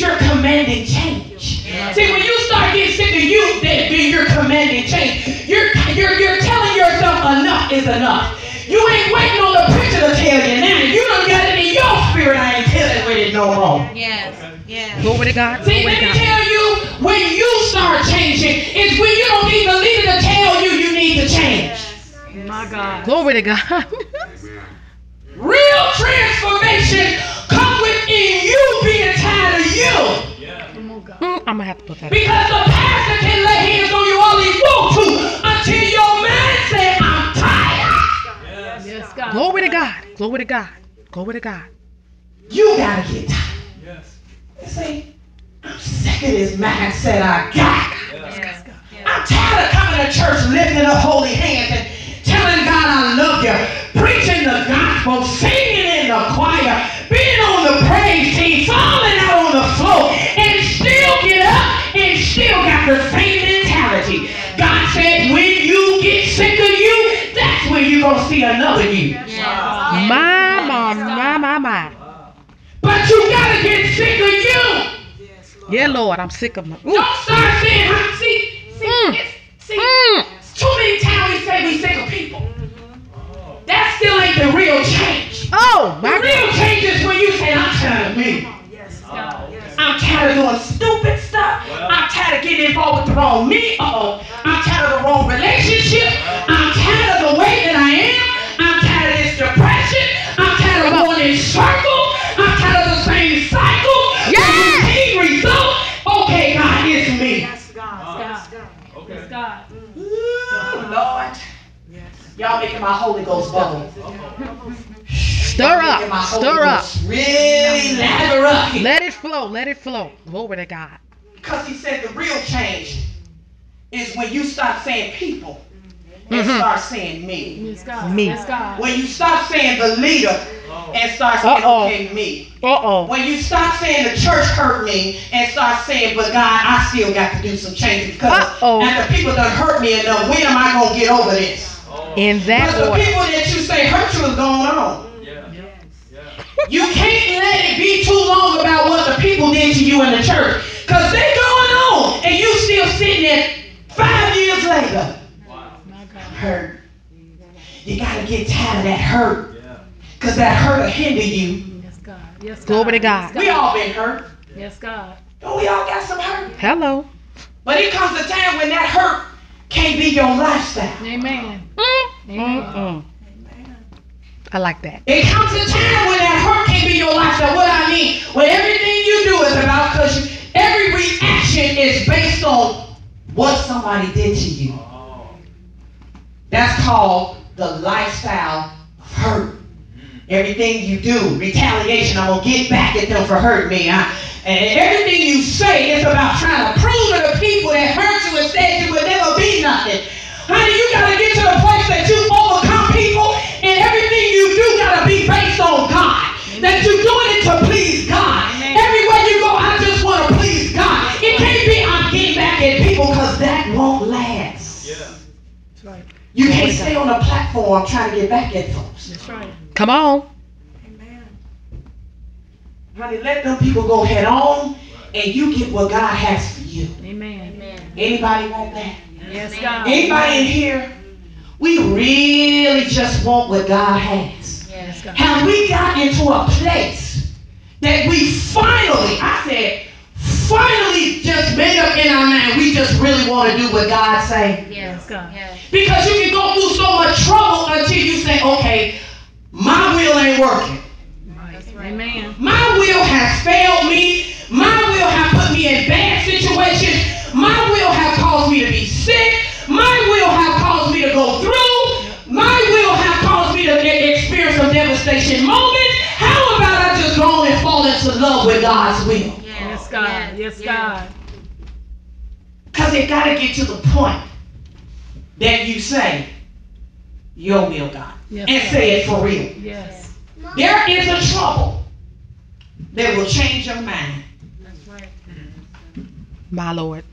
you're commanding change. See, when you start getting sick of you, then, then you're commanding change. You're, you're, you're telling yourself enough is enough. You ain't waiting on the preacher to tell you now. You don't got it in your spirit. I ain't dealing with it no more. Yes. Yes. Glory to God. See, Glory let me God. tell you, when you start changing, it's when you don't need the leader to tell you you need to change. My God. Glory to God. Real transformation have to put that. Because the pastor can lay hands on you all he wants to until your man says, I'm tired. Yes, God. Glory to God. Glory to God. Glory to God. You gotta get tired. You see, I'm sick of this mindset I got. Yes, God. I'm tired of coming to church lifting up holy hands and telling God I love you, preaching the gospel, singing in the choir, the same mentality. God said, when you get sick of you, that's when you're going to see another you. My, my, my, my, my. But you got to get sick of you. Yeah, Lord, I'm sick of my. Ooh. Don't start saying, "Huh, see, see, Mm. it's- see, Mm. too many times we say we sick of people. That still ain't the real change. Oh, The real God. change is when you say, I'm tired of me. Yes, yes. I'm tired of doing stupid stuff. I'm tired of getting involved with the wrong me. Uh-oh. I'm tired of the wrong relationship. I'm tired of the way that I am. I'm tired of this depression. I'm tired of going in circles. I'm tired of the same cycle. Yes. The same result. Okay, God, it's me. Yes, God. Ooh, Lord. Y'all making my Holy Ghost bubble. Stir up. Stir up. Really lather up here. Let it flow. Let it flow. Glory to God. Because he said the real change is when you stop saying people and Mhm. start saying me. Me. When you stop saying the leader and start saying, Uh-oh. okay, me. Uh oh. When you stop saying the church hurt me and start saying, but God, I still got to do some change because Uh-oh. after people done hurt me enough, when am I going to get over this? In that Because the people that you say hurt you is going on. You can't let it be too long about what the people did to you in the church. Because they still sitting there five years later. My Hurt. You got to get tired of that hurt. Because that hurt will hinder you. Yes, God. Yes, God. Glory to God. We all been hurt. Yes, God. Don't we all got some hurt? Hello. But it comes a time when that hurt can't be your lifestyle. Amen. Mm, mm. I like that. It comes a time when that hurt can't be your lifestyle. What I mean, when everything you do is about because every what somebody did to you. That's called the lifestyle of hurt. Everything you do, retaliation, I'm gonna get back at them for hurting me. I, and everything you say is about trying to prove to the people that hurt you and said you would never be nothing. Honey, you gotta get to the place that you last. That's right. You can't stay on a platform trying to get back at folks. That's right. Come on. Honey, let them people go head on and you get what God has for you. Amen. Anybody want that? Yes, God. Anybody in here? We really just want what God has. Yes, God. Have we got into a place that we finally, I said, finally just made up in our mind we just really want to do what God say? Yes, God. Yes. Because you can go through so much trouble until you say, okay, my will ain't working. Amen. My will has failed me. My will has put me in bad situations. My will has caused me to be sick. My will has caused me to go through. My will has caused me to experience some devastation moments. How about I just go on and fall into love with God's will? Yes, God. Yes, God. Because it got to get to the point that you say, Your will, God. Yes, And God. say it for real. Yes. There is a trouble that will change your mind. That's right. My Lord.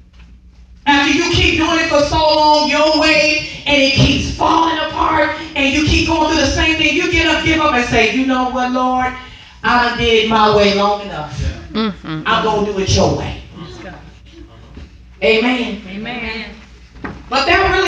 After you keep doing it for so long your way and it keeps falling apart and you keep going through the same thing, you get up, give up and say, you know what, Lord? I did my way long enough. Mm-hmm. I'm going to do it your way. Amen. Amen. But that really